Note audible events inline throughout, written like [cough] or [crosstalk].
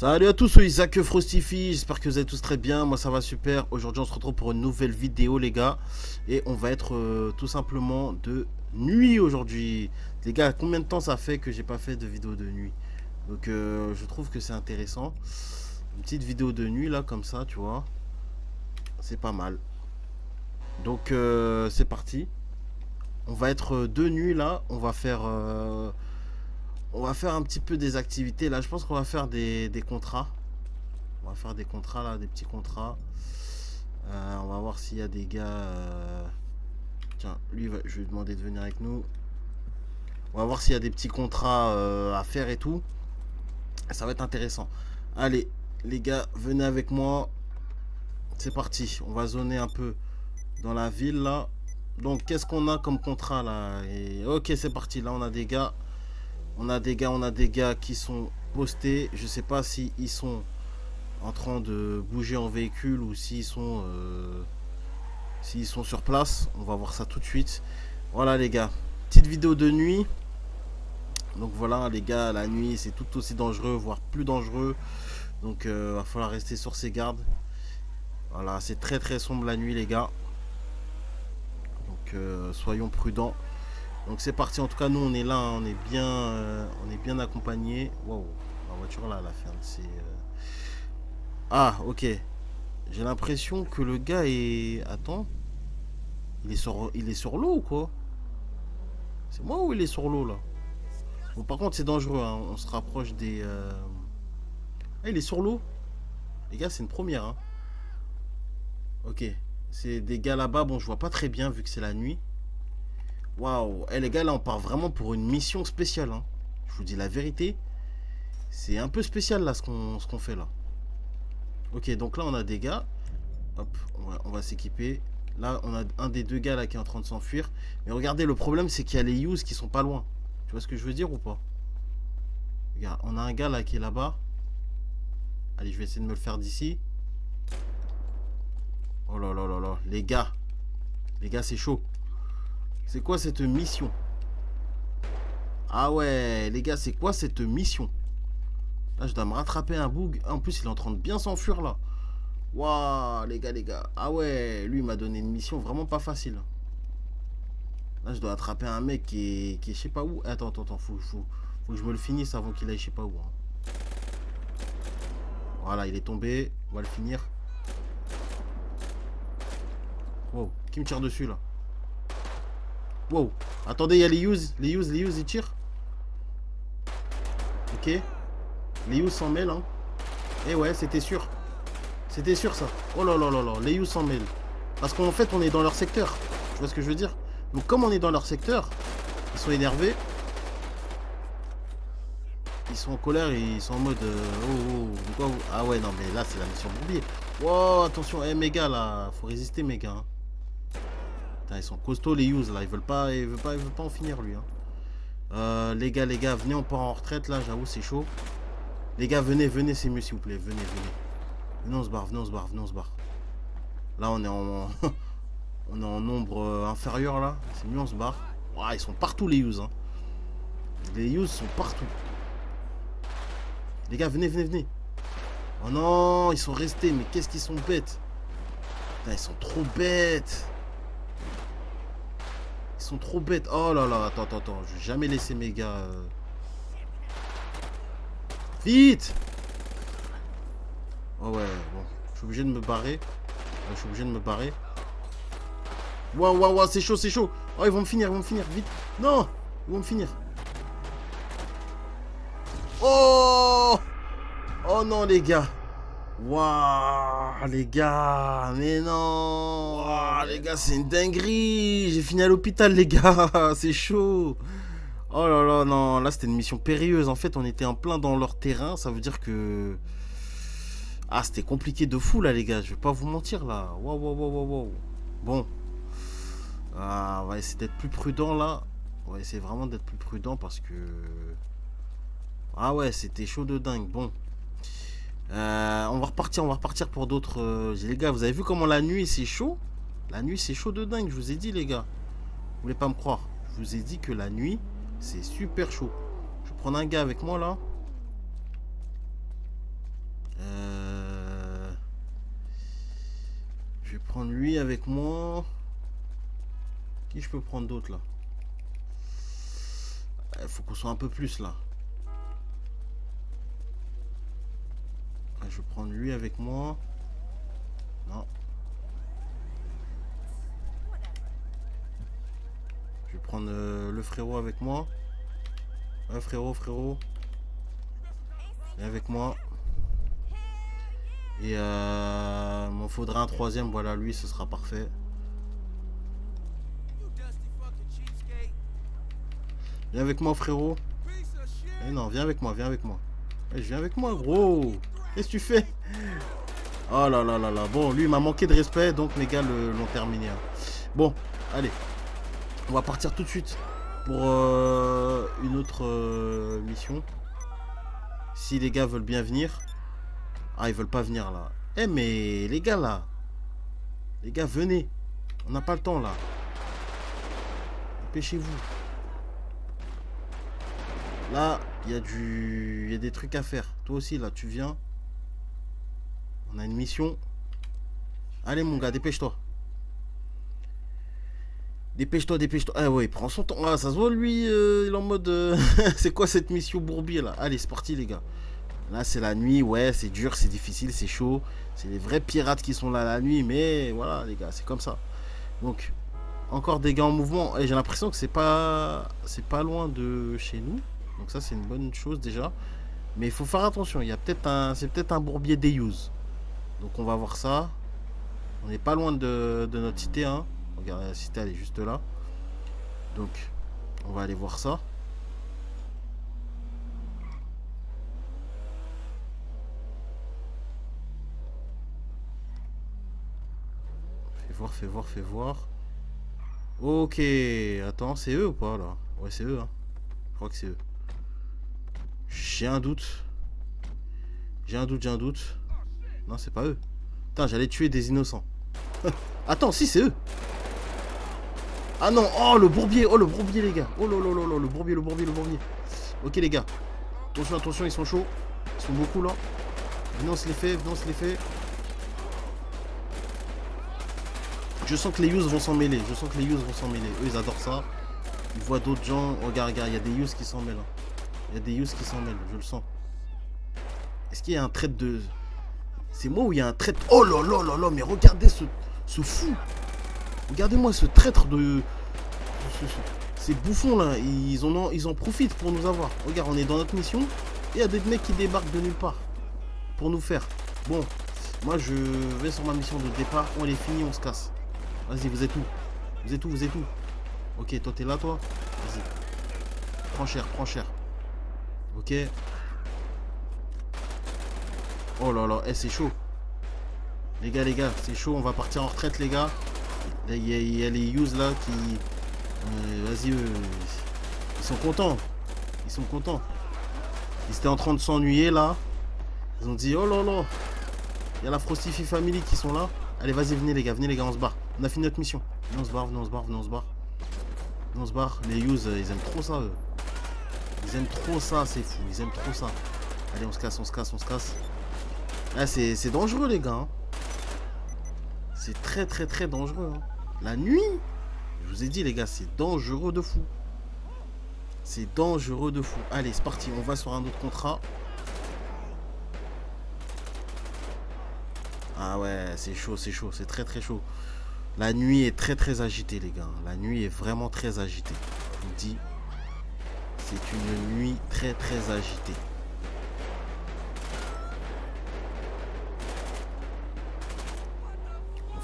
Salut à tous, c'est Isaac Frostify, j'espère que vous allez tous très bien, moi ça va super. Aujourd'hui on se retrouve pour une nouvelle vidéo les gars. Et on va être euh, tout simplement de nuit aujourd'hui. Les gars, combien de temps ça fait que j'ai pas fait de vidéo de nuit? Donc euh, je trouve que c'est intéressant. Une petite vidéo de nuit là comme ça, tu vois. C'est pas mal. Donc euh, c'est parti. On va être de nuit là, on va faire on va faire un petit peu des activités. Là, je pense qu'on va faire des, contrats. On va faire des contrats, là, des petits contrats. Euh, on va voir s'il y a des gars... Euh, tiens, lui, je vais lui demander de venir avec nous. On va voir s'il y a des petits contrats euh, à faire et tout. Ça va être intéressant. Allez, les gars, venez avec moi. C'est parti. On va zoner un peu dans la ville, là. Donc, qu'est-ce qu'on a comme contrat, là? Ok, c'est parti. Là, on a des gars... On a des gars, on a des gars qui sont postés. Je sais pas si ils sont en train de bouger en véhicule ou s'ils sont euh, s'ils sont sur place. On va voir ça tout de suite. Voilà les gars, petite vidéo de nuit. Donc voilà les gars, la nuit c'est tout aussi dangereux, voire plus dangereux. Donc il euh, va falloir rester sur ses gardes. Voilà, c'est très très sombre la nuit les gars. Donc euh, soyons prudents. Donc c'est parti, en tout cas nous on est là, on est bien euh, on est bien accompagné. Wow, la voiture là, la ferme, c'est... Euh, ah, ok. J'ai l'impression que le gars est... Attends. Il est sur, il est sur l'eau ou quoi? C'est moi ou il est sur l'eau là? Bon par contre c'est dangereux, hein. on se rapproche des... Euh, ah il est sur l'eau Les gars c'est une première. Hein. Ok. C'est des gars là-bas, bon je vois pas très bien vu que c'est la nuit. Waouh. Eh les gars, là, on part vraiment pour une mission spéciale. Hein. Je vous dis la vérité. C'est un peu spécial, là, ce qu'on fait, là. Ok, donc là, on a des gars. Hop, on va, s'équiper. Là, on a un des deux gars, là, qui est en train de s'enfuir. Mais regardez, le problème, c'est qu'il y a les use qui sont pas loin. Tu vois ce que je veux dire ou pas? Regarde, on a un gars, là, qui est là-bas. Allez, je vais essayer de me le faire d'ici. Oh là là là là. Les gars. Les gars, c'est chaud. C'est quoi cette mission? Ah ouais, les gars, c'est quoi cette mission? Là, je dois me rattraper un bug. En plus, il est en train de bien s'enfuir, là. Waouh, les gars, les gars. Ah ouais, lui, il m'a donné une mission vraiment pas facile. Là, je dois attraper un mec qui est, qui je sais pas où. Attends, attends, attends. Faut, faut, que je me le finisse avant qu'il aille je sais pas où. Hein. Voilà, il est tombé. On va le finir. Wow, qui me tire dessus, là? Wow. Attendez, il y a les use. Les use, les use, ils tirent. Ok. Les use s'en mêlent. Hein. Eh ouais, c'était sûr. C'était sûr ça. Oh là là là là. Les use s'en mêlent. Parce qu'en fait, on est dans leur secteur. Tu vois ce que je veux dire? Donc, comme on est dans leur secteur, ils sont énervés. Ils sont en colère et ils sont en mode. Euh, oh, oh, oh, Ah ouais, non, mais là, c'est la mission bourbier. Wow, attention. Eh, méga là. Faut résister, méga. Hein ils sont costauds les use là. Ils veulent pas, ils veulent pas, ils veulent pas en finir lui. Hein. Euh, les gars, les gars, venez, on part en retraite là. J'avoue, c'est chaud. Les gars, venez, venez, c'est mieux s'il vous plaît. Venez, venez. Venez, on se barre, venez, on se barre, venez, on se barre. Là, on est en, [laughs] on nombre euh, inférieur là. C'est mieux, on se barre. ils sont partout les use. Hein. Les use sont partout. Les gars, venez, venez, venez. Oh non, ils sont restés. Mais qu'est-ce qu'ils sont bêtes. ils sont trop bêtes sont trop bêtes. Oh là là, attends, attends, attends. Je vais jamais laisser mes gars... Euh. Vite Oh ouais, bon. Je suis obligé de me barrer. je suis obligé de me barrer. Waouh, waouh, waouh, c'est chaud, c'est chaud. Oh, ils vont me finir, ils vont me finir. Vite. Non Ils vont me finir. Oh Oh non, les gars. Waouh, les gars, mais non Waouh, les gars, c'est une dinguerie J'ai fini à l'hôpital, les gars, [laughs] c'est chaud Oh là là, non, là, c'était une mission périlleuse. En fait, on était en plein dans leur terrain, ça veut dire que... Ah, c'était compliqué de fou, là, les gars, je vais pas vous mentir, là. Waouh, waouh, waouh, waouh, Bon. Ah, on va essayer d'être plus prudent, là. On va essayer vraiment d'être plus prudent, parce que... Ah ouais, c'était chaud de dingue, bon. Euh, on va repartir, on va repartir pour d'autres. Euh, les gars, vous avez vu comment la nuit c'est chaud? La nuit c'est chaud de dingue, je vous ai dit les gars. Vous voulez pas me croire? Je vous ai dit que la nuit c'est super chaud. Je vais prendre un gars avec moi là. Euh, je vais prendre lui avec moi. Qui je peux prendre d'autre là? Il faut qu'on soit un peu plus là. Je vais prendre lui avec moi. Non. Je vais prendre euh, le frérot avec moi. Ouais, frérot, frérot. Viens avec moi. Et euh, m'en faudra un troisième. Voilà, lui, ce sera parfait. Viens avec moi, frérot. Eh non, viens avec moi, viens avec moi. Eh, je viens avec moi, gros. Qu'est-ce que tu fais? Oh là là là là. Bon, lui, il m'a manqué de respect, donc mes gars l'ont terminé. Hein. Bon, allez. On va partir tout de suite pour euh, une autre euh, mission. Si les gars veulent bien venir. Ah, ils veulent pas venir là. Eh, mais les gars là. Les gars, venez. On n'a pas le temps là. Dépêchez-vous. Là, il y a du... Il y a des trucs à faire. Toi aussi là, tu viens. On a une mission. Allez mon gars, dépêche-toi. Dépêche-toi, dépêche-toi. Ah ouais, prends son temps. Ah, ça se voit, lui, euh, il est en mode... Euh, [laughs] c'est quoi cette mission bourbier, là Allez, c'est parti, les gars. Là, c'est la nuit. Ouais, c'est dur, c'est difficile, c'est chaud. C'est les vrais pirates qui sont là la nuit. Mais voilà, les gars, c'est comme ça. Donc, encore des gars en mouvement. Et j'ai l'impression que c'est pas... C'est pas loin de chez nous. Donc ça, c'est une bonne chose, déjà. Mais il faut faire attention. Il y a peut-être un... C'est peut-être un bourbier use Donc, on va voir ça. On n'est pas loin de, de notre cité, hein. Regarde, la cité, elle est juste là. Donc, on va aller voir ça. Fais voir, fais voir, fais voir. Ok, attends, c'est eux ou pas là? Ouais, c'est eux, hein. Je crois que c'est eux. J'ai un doute. J'ai un doute, j'ai un doute. Non, c'est pas eux. Putain, j'allais tuer des innocents. [laughs] Attends, si, c'est eux. Ah non, oh le bourbier, oh le bourbier les gars. Oh là là là le bourbier, le bourbier, le bourbier. Ok les gars. Attention, attention, ils sont chauds. Ils sont beaucoup là. Venez, on se les fait, venez, les fait. Je sens que les youths vont s'en mêler. Je sens que les youths vont s'en mêler. Eux, ils adorent ça. Ils voient d'autres gens. Regarde, regarde, il y a des youths qui s'en mêlent. Hein. Il y a des youths qui s'en mêlent, je le sens. Est-ce qu'il y a un trait de... C'est moi où il y a un trait... Oh là là là là, mais regardez ce, ce fou Regardez-moi ce traître de... Ces bouffons là, ils en, ils en profitent pour nous avoir. Regarde, on est dans notre mission. Et il y a des mecs qui débarquent de nulle part. Pour nous faire. Bon, moi je vais sur ma mission de départ. On est fini, on se casse. Vas-y, vous êtes où? Vous êtes où? Vous êtes où? Ok, toi t'es là toi? Vas-y. Prends cher, prends cher. Ok. Oh là là, eh, c'est chaud. Les gars, les gars, c'est chaud. On va partir en retraite, les gars. Il y, a les use là qui... Euh, vas-y, ils sont contents. Ils sont contents. Ils étaient en train de s'ennuyer là. Ils ont dit, oh là là. Il y a la Frostify Family qui sont là. Allez, vas-y, venez les gars, venez les gars, on se barre. On a fini notre mission. Venez, on se barre, venez, on se barre, venez, on se barre. Venez, on se barre. Les use, euh, ils aiment trop ça, eux. Ils aiment trop ça, c'est fou. Ils aiment trop ça. Allez, on se casse, on se casse, on se casse. Ah, c'est dangereux, les gars. Hein. C'est très, très, très dangereux. Hein. La nuit, je vous ai dit les gars, c'est dangereux de fou. C'est dangereux de fou. Allez, c'est parti, on va sur un autre contrat. Ah ouais, c'est chaud, c'est chaud, c'est très très chaud. La nuit est très très agitée les gars. La nuit est vraiment très agitée. Je vous dis, c'est une nuit très très agitée.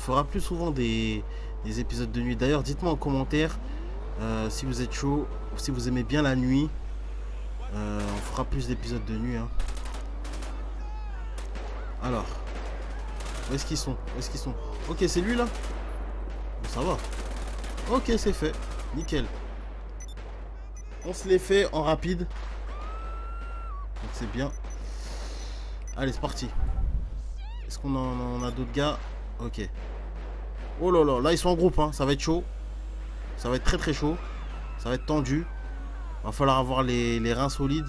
Fera plus souvent des, épisodes de nuit. D'ailleurs, dites-moi en commentaire euh, si vous êtes chaud, si vous aimez bien la nuit. Euh, on fera plus d'épisodes de nuit. Hein. Alors, où est-ce qu'ils sont? Où est-ce qu'ils sont? Ok, c'est lui là? Ça va. Ok, c'est fait. Nickel. On se les fait en rapide. Donc c'est bien. Allez, c'est parti. Est-ce qu'on en, a d'autres gars? Ok. Oh là là, là ils sont en groupe, hein. ça va être chaud. Ça va être très très chaud. Ça va être tendu. Va falloir avoir les, reins solides.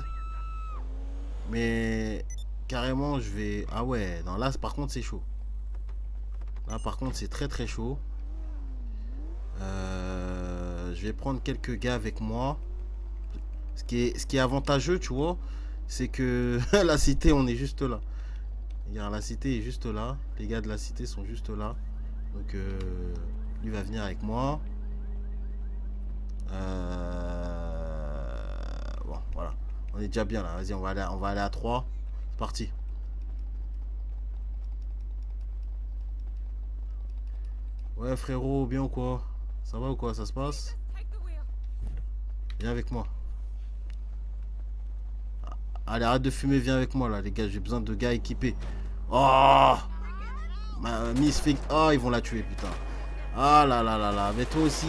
Mais carrément, je vais... Ah ouais, non, là par contre c'est chaud. Là, par contre, c'est très très chaud. Euh, je vais prendre quelques gars avec moi. Ce qui est, ce qui est avantageux, tu vois, c'est que [laughs] la cité, on est juste là. Regarde, la cité est juste là. Les gars de la cité sont juste là. Donc, euh, lui va venir avec moi. Euh, bon, voilà. On est déjà bien là. Vas-y, on va aller, on va aller à 3. C'est parti. Ouais, frérot, bien ou quoi? Ça va ou quoi? Ça se passe? Viens avec moi. Allez, arrête de fumer, viens avec moi là, les gars. J'ai besoin de gars équipés. Oh Ma Miss fait. Oh, ils vont la tuer, putain. Ah là là là là. Mais toi aussi.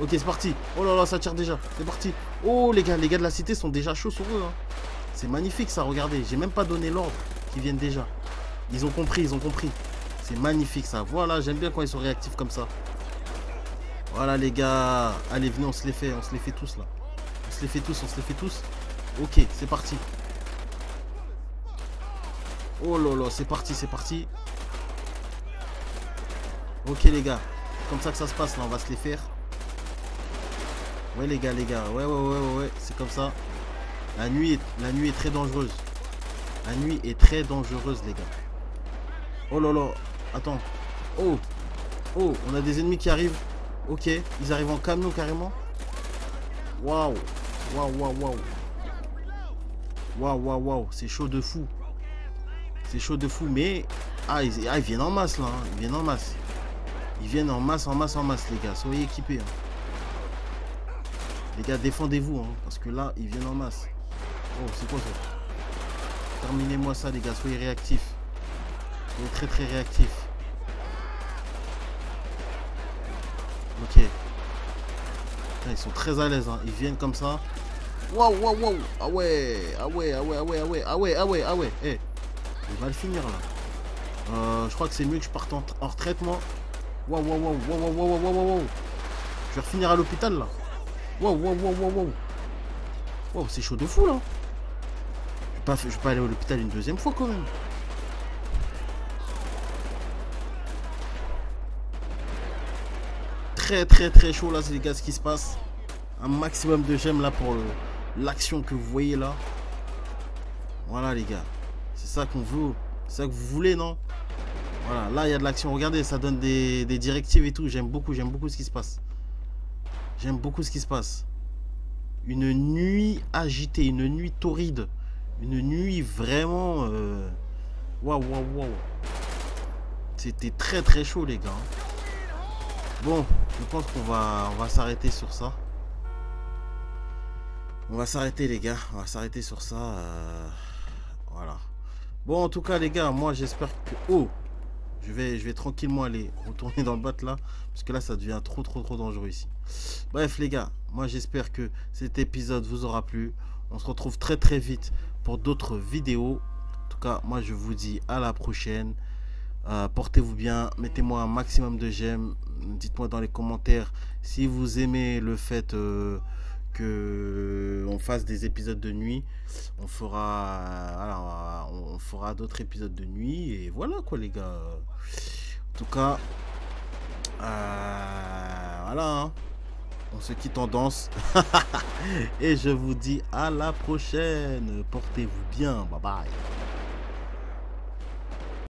Ok, c'est parti. Oh là là, ça tire déjà. C'est parti. Oh, les gars, les gars de la cité sont déjà chauds sur eux. Hein. C'est magnifique ça, regardez. J'ai même pas donné l'ordre qu'ils viennent déjà. Ils ont compris, ils ont compris. C'est magnifique ça. Voilà, j'aime bien quand ils sont réactifs comme ça. Voilà les gars. Allez, venez, on se les fait. On se les fait tous là. On se les fait tous, on se les fait tous. Ok, c'est parti. Oh là c'est parti, c'est parti. Ok les gars. Comme ça que ça se passe là, on va se les faire. Ouais les gars, les gars. Ouais, ouais, ouais, ouais, ouais. C'est comme ça. La nuit, est, la nuit est très dangereuse. La nuit est très dangereuse les gars. Oh là là. Attends. Oh. Oh, on a des ennemis qui arrivent. Ok. Ils arrivent en camion carrément. Waouh. Waouh, waouh, waouh. Waouh, waouh, waouh. C'est chaud de fou. C'est chaud de fou. Mais. Ah ils, ah, viennent en masse là. Hein. Ils viennent en masse. Ils viennent en masse, en masse, en masse, les gars. Soyez équipés. Hein. Les gars, défendez-vous, hein, parce que là, ils viennent en masse. Oh, c'est quoi ça? Terminez-moi ça, les gars. Soyez réactifs. Soyez très, très réactifs. Ok. ils sont très à l'aise. Hein. Ils viennent comme ça. Waouh, waouh, waouh. Ah ouais, ah ouais, ah ouais, ah ouais, ah ouais, ah ouais, ah ouais, ah ouais. Eh, va le finir là. Euh, je crois que c'est mieux que je parte en, retraite, moi. Waouh, waouh, waouh, waouh, waouh, waouh, waouh, waouh. Je vais refinir à l'hôpital là. Wow, wow, wow, wow. Wow, c'est chaud de fou là. Je vais pas, je vais pas aller à l'hôpital une deuxième fois quand même. Très très très chaud là, les gars ce qui se passe. Un maximum de j'aime là pour l'action que vous voyez là. Voilà les gars. C'est ça qu'on veut. C'est ça que vous voulez, non? Voilà, là il y a de l'action. Regardez, ça donne des, directives et tout. J'aime beaucoup, j'aime beaucoup ce qui se passe. J'aime beaucoup ce qui se passe. Une nuit agitée, une nuit torride. Une nuit vraiment... Euh, waouh, waouh, waouh. C'était très très chaud les gars. Bon, je pense qu'on va, on va s'arrêter sur ça. On va s'arrêter les gars, on va s'arrêter sur ça. Euh, voilà. Bon en tout cas les gars, moi j'espère que... Oh je vais, je vais tranquillement aller [laughs] retourner dans le bot là. Parce que là, ça devient trop, trop, trop dangereux ici. Bref, les gars, moi j'espère que cet épisode vous aura plu. On se retrouve très, très vite pour d'autres vidéos. En tout cas, moi je vous dis à la prochaine. Euh, portez-vous bien, mettez-moi un maximum de j'aime, dites-moi dans les commentaires si vous aimez le fait euh, que on fasse des épisodes de nuit. On fera, on fera d'autres épisodes de nuit et voilà quoi les gars. En tout cas, euh, voilà. Hein. On se quitte en danse. [laughs] et je vous dis à la prochaine. Portez-vous bien. Bye bye.